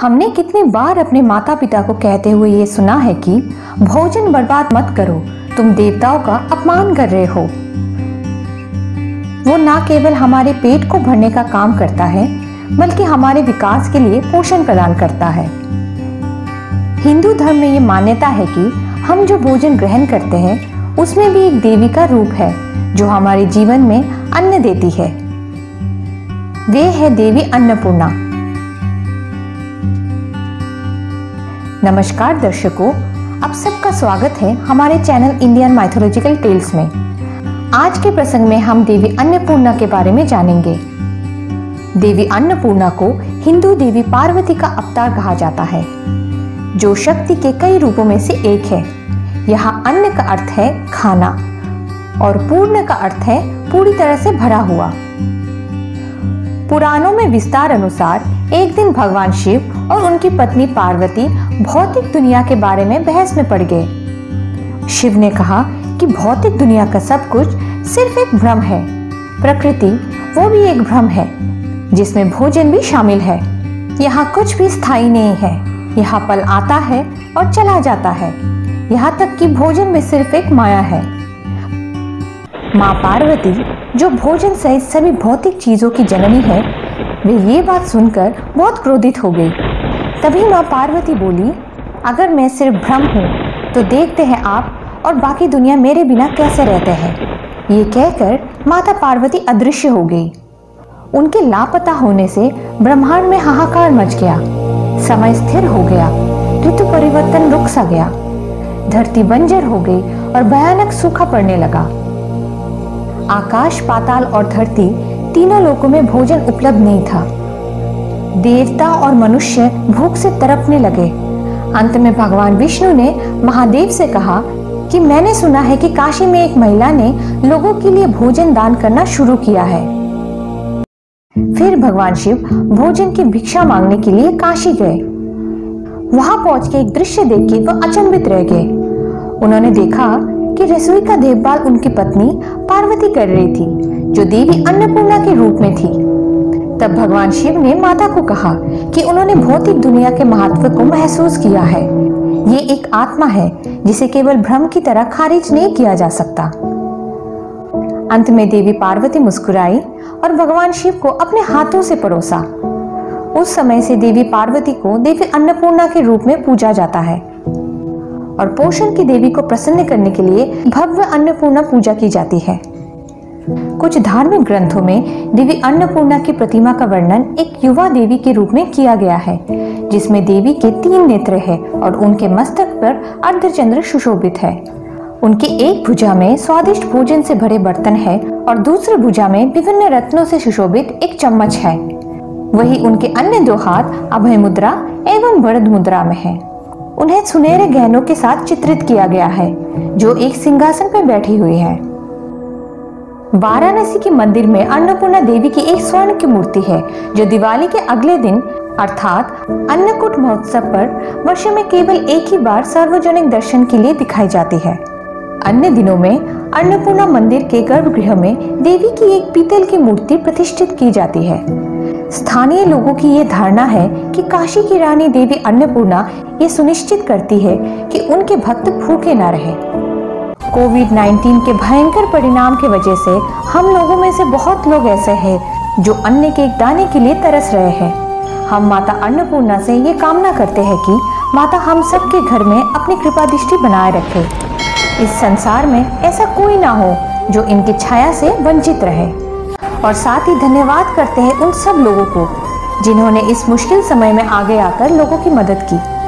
हमने कितनी बार अपने माता पिता को कहते हुए ये सुना है कि, भोजन बर्बाद मत करो, तुम देवताओं का अपमान कर रहे हो। वो ना केवल हमारे पेट को भरने का काम करता है, बल्कि हमारे विकास के लिए पोषण प्रदान करता है। हिंदू धर्म में ये मान्यता है कि, हम जो भोजन ग्रहण करते हैं, उसमें भी एक देवी का रूप है, जो हमारे जीवन में अन्न देती है। वे है देवी अन्नपूर्णा। नमस्कार दर्शकों, आप सबका स्वागत है हमारे चैनल इंडियन माइथोलॉजिकल टेल्स में। आज के प्रसंग में हम देवी अन्नपूर्णा के बारे में जानेंगे। देवी अन्नपूर्णा को हिंदू देवी पार्वती का अवतार कहा जाता है, जो शक्ति के कई रूपों में से एक है। यहाँ अन्न का अर्थ है खाना और पूर्ण का अर्थ है पूरी तरह से भरा हुआ। पुराणों में विस्तार अनुसार एक दिन भगवान शिव और उनकी पत्नी पार्वती भौतिक दुनिया के बारे में बहस में पड़ गए। शिव ने कहा कि भौतिक दुनिया का सब कुछ सिर्फ़ एक भ्रम है। प्रकृति, वो भी एक भ्रम है, जिसमें भोजन भी शामिल है। यहाँ कुछ भी स्थायी नहीं है। यहाँ पल आता है और चला जाता है। यहाँ तक कि भोजन में सिर्फ़ एक माया है। माँ पार्वती, जो भोजन सहित सभी भौतिक चीज़ों की जननी है, वे ये बात सुनकर बहुत क्रोधित हो गई। तभी माँ पार्वती बोली, अगर मैं सिर्फ़ भ्रम हूँ तो देखते हैं आप और बाकी दुनिया मेरे बिना कैसे रहते हैं? ये कहकर माता पार्वती अदृश्य हो गई। उनके लापता होने से ब्रह्मांड में हाहाकार मच गया। समय स्थिर हो गया, ऋतु परिवर्तन रुक सा गया। धरती बंजर हो गई और भयानक सूखा पड़ने लगा। आकाश, पाताल और धरती तीनों लोकों में भोजन उपलब्ध नहीं था। देवता और मनुष्य भूख से तरपने लगे। अंत में भगवान विष्णु ने महादेव से कहा कि मैंने सुना है कि काशी में एक महिला ने लोगों के लिए भोजन दान करना शुरू किया है। फिर भगवान शिव भोजन की भिक्षा मांगने के लिए काशी गए। वहाँ पहुँच के एक दृश्य देख के वो अचंभित रह गए। उन्होंने देखा कि रसोई का देखभाल उनकी पत्नी पार्वती कर रही थी, जो देवी अन्नपूर्णा के रूप में थी। तब भगवान शिव ने माता को कहा कि उन्होंने भौतिक दुनिया के महत्व को महसूस किया है। ये एक आत्मा है, जिसे केवल भ्रम की तरह खारिज नहीं किया जा सकता। अंत में देवी पार्वती मुस्कुराई और भगवान शिव को अपने हाथों से परोसा। उस समय से देवी पार्वती को देवी अन्नपूर्णा के रूप में पूजा जाता है। और पोषण की देवी को प्रसन्न करने के लिए भव्य अन्नपूर्णा पूजा की जाती है। कुछ धार्मिक ग्रंथों में देवी अन्नपूर्णा की प्रतिमा का वर्णन एक युवा देवी के रूप में किया गया है, जिसमें देवी के तीन नेत्र है और उनके मस्तक पर अर्धचंद्र सुशोभित है। उनकी एक भुजा में स्वादिष्ट भोजन से भरे बर्तन है और दूसरे भुजा में विभिन्न रत्नों से सुशोभित एक चम्मच है। वही उनके अन्य दो हाथ अभय मुद्रा एवं वरद मुद्रा में है। उन्हें सुनहरे गहनों के साथ चित्रित किया गया है, जो एक सिंहासन पर बैठी हुई है। वाराणसी के मंदिर में अन्नपूर्णा देवी की एक स्वर्ण की मूर्ति है, जो दिवाली के अगले दिन, अर्थात अन्नकूट महोत्सव पर वर्ष में केवल एक ही बार सार्वजनिक दर्शन के लिए दिखाई जाती है। अन्य दिनों में अन्नपूर्णा मंदिर के गर्भगृह में देवी की एक पीतल की मूर्ति प्रतिष्ठित की जाती है। स्थानीय लोगों की ये धारणा है कि काशी की रानी देवी अन्नपूर्णा ये सुनिश्चित करती है कि उनके भक्त भूखे न रहे। कोविड 19 के भयंकर परिणाम की वजह से हम लोगों में से बहुत लोग ऐसे हैं जो अन्न के एक दाने के लिए तरस रहे हैं। हम माता अन्नपूर्णा से ये कामना करते हैं कि माता हम सबके घर में अपनी कृपा दृष्टि बनाए रखे। इस संसार में ऐसा कोई ना हो जो इनकी छाया से वंचित रहे। और साथ ही धन्यवाद करते हैं उन सब लोगों को जिन्होंने इस मुश्किल समय में आगे आकर लोगों की मदद की।